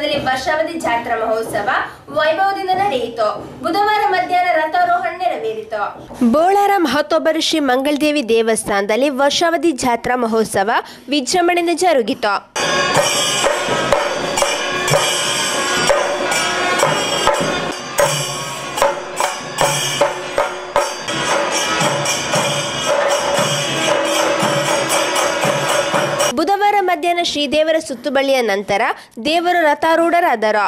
ವರ್ಷಾವಧಿ ಜಾತ್ರಾ ಮಹೋತ್ಸವ ವೈಭವದಿಂದ ನಡೆಯಿತು. ಬುಧವಾರ ಮಧ್ಯಾಹ್ನ ರಥಾರೋಹಣ ನೆರವೇರಿತು. ಬೋಳಾರ ಮಹತೊಬ್ಬರು ಶ್ರೀ ಮಂಗಳದೇವಿ ದೇವಸ್ಥಾನದಲ್ಲಿ ವರ್ಷಾವಧಿ ಜಾತ್ರಾ ಮಹೋತ್ಸವ ವಿಜೃಂಭಣೆಯಿಂದ ಜರುಗಿತು. ಶ್ರೀದೇವರ ಸುತ್ತುಬಳಿಯ ನಂತರ ದೇವರು ರಥಾರೂಢರಾದರು.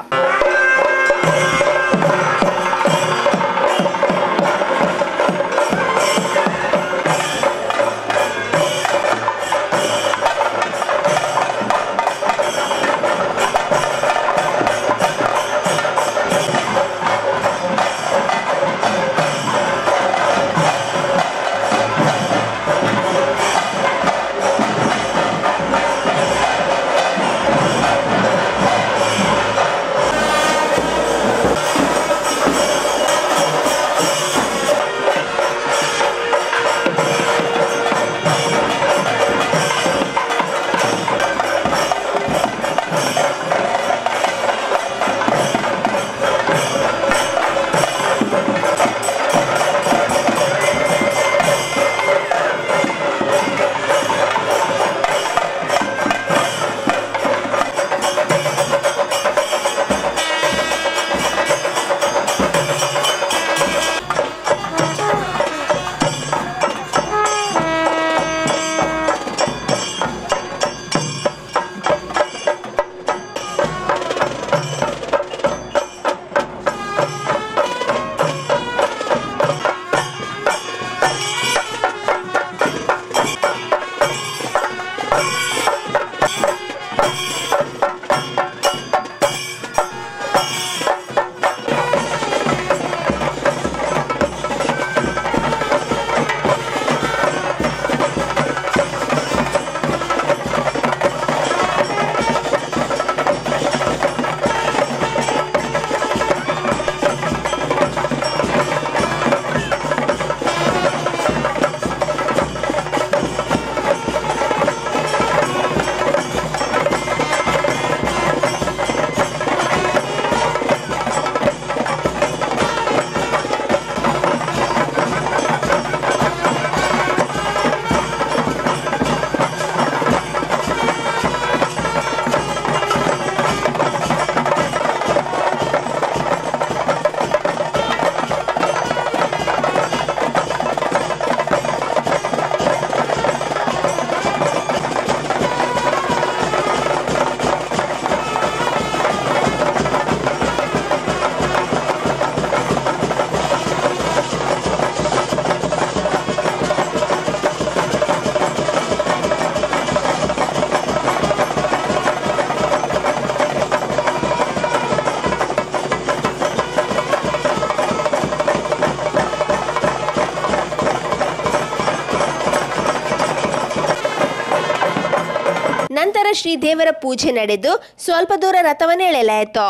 ಶ್ರೀದೇವರ ಪೂಜೆ ನಡೆದು ಸ್ವಲ್ಪ ದೂರ ರಥವನ್ನು ಎಳೆಯಲಾಯಿತು.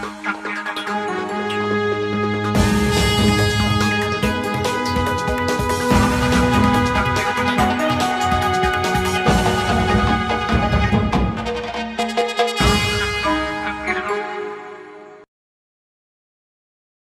Bye.